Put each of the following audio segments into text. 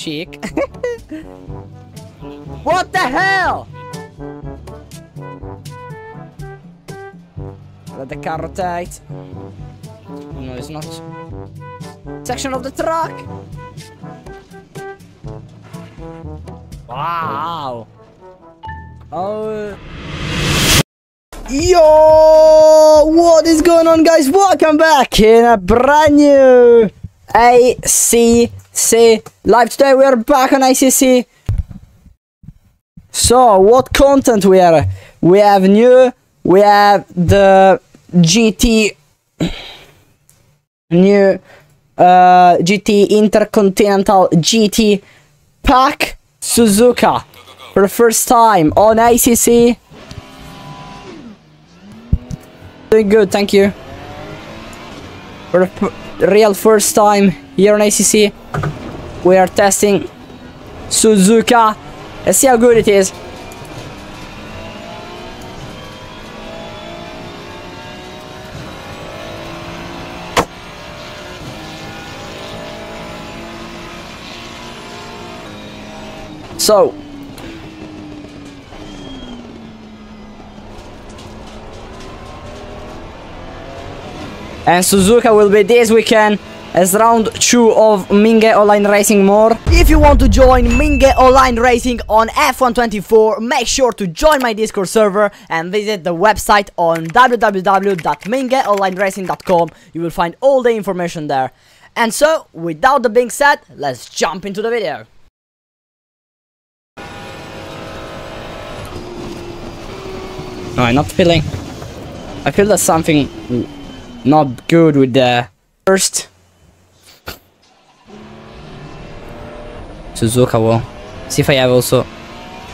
cheek. what the hell? Let the car rotate. No, it's not. Section of the truck. Wow. Oh. Yo! What is going on, guys? Welcome back in a brand new ACC live. Today we are back on ACC So, what content we are? We have new. We have the GT new uh, GT Intercontinental GT pack Suzuka for the first time on ACC Doing good, thank you. For the real first time here on ACC, we are testing Suzuka. Let's see how good it is. So, and Suzuka will be this weekend as round 2 of Minghe Online Racing more. If you want to join Minghe Online Racing on F124, make sure to join my Discord server and visit the website on www.mingeonlineracing.com. You will find all the information there. And so, without the being said, let's jump into the video. No, I'm not feeling... I feel that something not good with the first Suzuka will see if I have also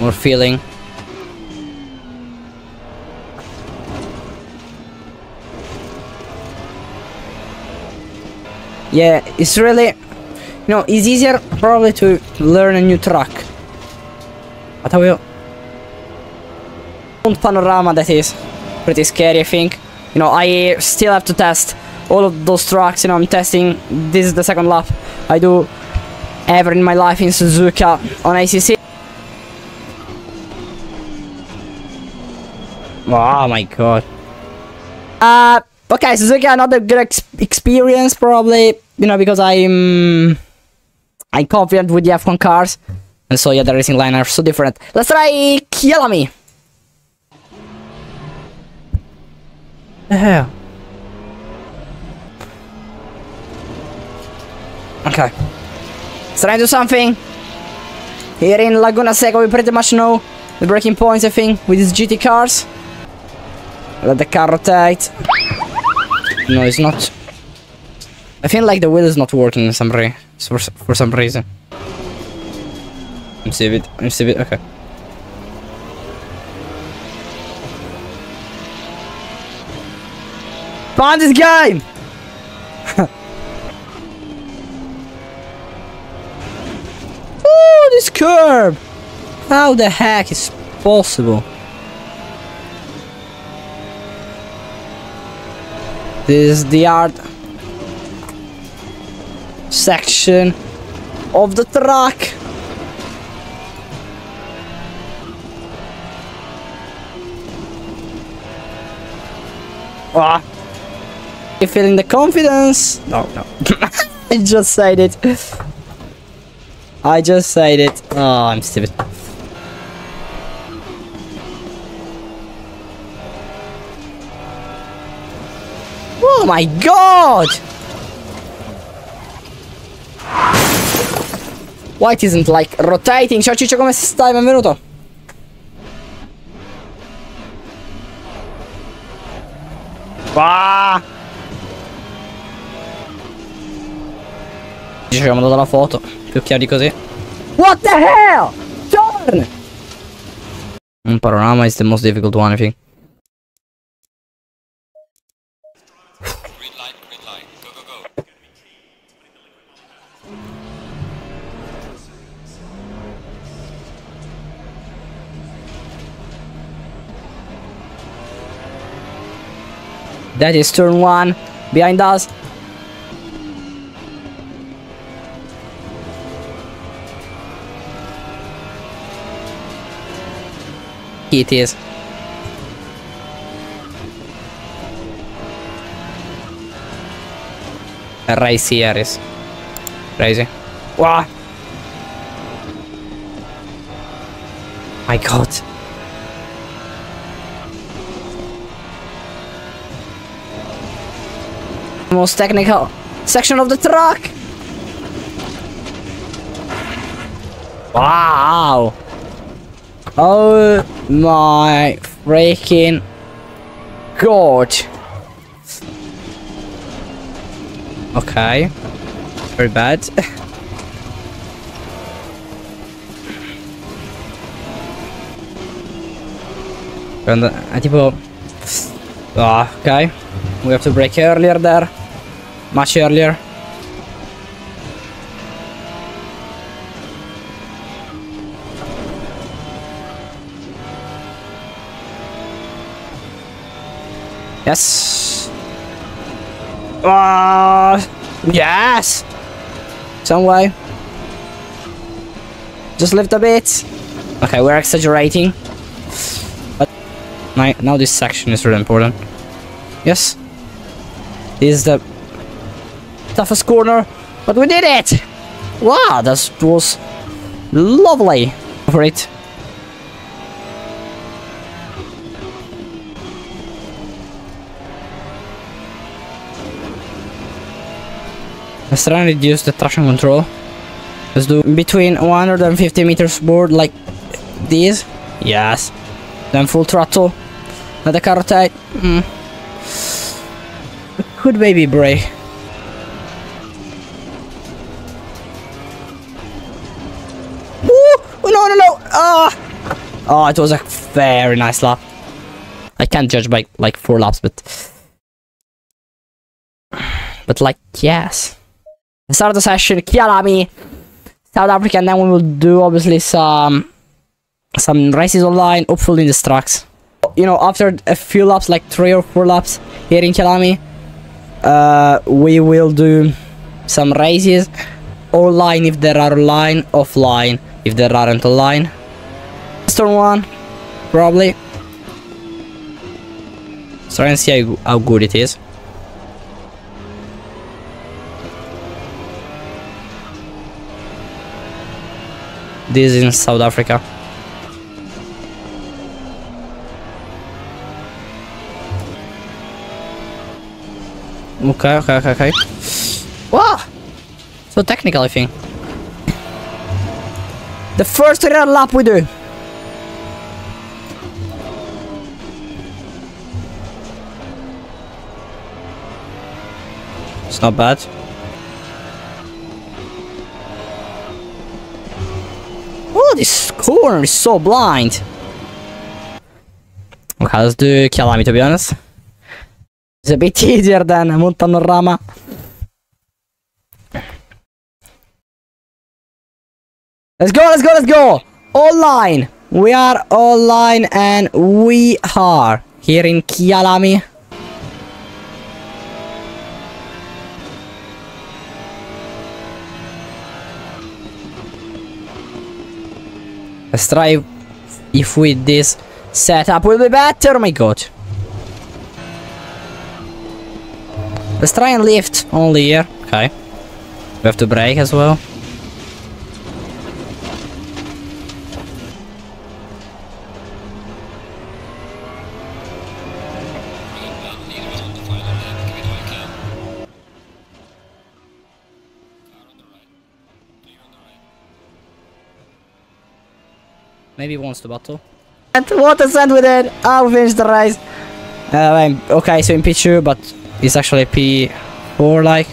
more feeling. Yeah it's really you know it's easier probably to learn a new track. But I will. Panorama that is pretty scary I think you know, I still have to test all of those trucks. you know, I'm testing, this is the second lap I do ever in my life in Suzuka on ACC. Oh my god. Uh, okay, Suzuka, another good ex experience probably, you know, because I'm, I'm confident with the F1 cars. And so yeah, the racing line are so different. Let's try Kyalami. The hell? Okay. Let's try to do something. Here in Laguna Seca we pretty much know the braking points I think with these GT cars. Let the car rotate. No, it's not. I feel like the wheel is not working in some for, for some reason. I'm see it. I'm see it. Okay. Find this game! Ooh, this curb! How the heck is possible? This is the art section of the track. Ah. You feeling the confidence? No, no. I just said it. I just said it. Oh, I'm stupid. Oh my god! White isn't like rotating. Ciao Ciccio, come stai? Benvenuto. Ah! Ci abbiamo dato la foto. Più chiaro di così. What the hell? Turn! Un panorama is the most difficult one, I think. That is turn one. Behind us. Tricky it is. Race here is crazy. Wow. My god. Most technical section of the truck. Wow. Oh my freaking god. Okay. Very bad. And, uh, tipo... Ah, okay. We have to brake earlier there. Much earlier. Yes. Ah, yes. Some way. Just lift a bit. Okay, we're exaggerating. But now, now this section is really important. Yes. This is the toughest corner, but we did it! Wow, that was lovely for it. Let's try and reduce the traction control. Let's do between 150 meters board like this. Yes. Then full throttle. Let the car tight. Mm. Could brake. Ooh! Oh, no, no, no! Ah! Oh, it was a very nice lap. I can't judge by like four laps, but but like yes. Start the session, Kyalami, South Africa, and then we will do obviously some some races online, hopefully in the trucks. You know, after a few laps, like three or four laps here in Kyalami, uh, we will do some races online if there are online, offline if there aren't online. Turn one, probably. So try and see how good it is. This is in South Africa. Okay, okay, okay, okay. Wow! So technical, I think. The first real lap we do. It's not bad. Oh, this corner is so blind. Okay, let's do Kyalami to be honest. It's a bit easier than Mount Panorama. Let's go, let's go, let's go! Online! We are online and we are here in Kyalami. Let's try if with this setup will be better, oh my god. Let's try and lift only here. Okay. We have to brake as well. Maybe he wants to battle. And what a send with it! Oh, we finished the race. Uh, I'm- okay, so in P2, but it's actually P4 like.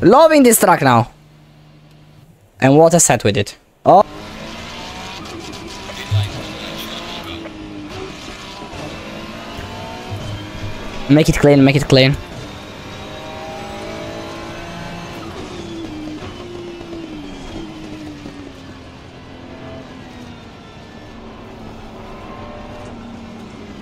Loving this track now. And what a set with it. Oh, Green light, green light. Should have go. make it clean, make it clean.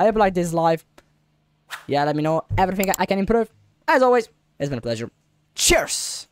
I hope you like this live. Yeah, let me know everything I can improve. As always, it's been a pleasure. Cheers!